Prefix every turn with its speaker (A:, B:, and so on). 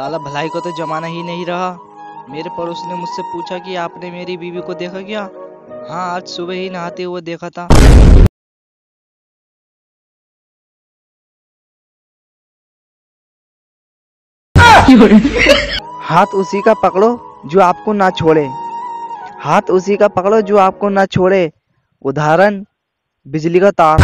A: साला भलाई को तो जमाना ही नहीं रहा। मेरे पड़ोस ने मुझसे पूछा कि आपने मेरी बीवी को देखा क्या? हाँ आज सुबह ही नहाते हुए देखा था।
B: हाथ उसी का पकड़ो जो आपको ना छोड़े। हाथ उसी का पकड़ो जो आपको ना छोड़े। उदाहरण, बिजली का तार।